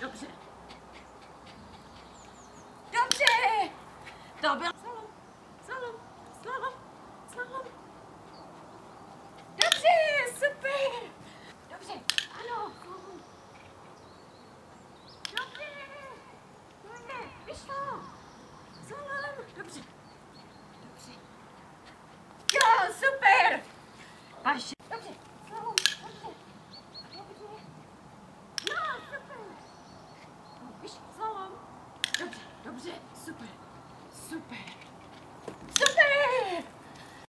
Yoksa Dobra. Salon. Salon. Salon. Salon. Dobrze, super! Dobrze. Halo. Dobrze. Dobrze. Wyszło. Salon. Dobrze. Dobrze. Ja, super! Basia. Dobrze. Salon. Dobrze. Dobrze. Ja, super! Wyszło. Salon. Dobrze, dobrze, super. Super.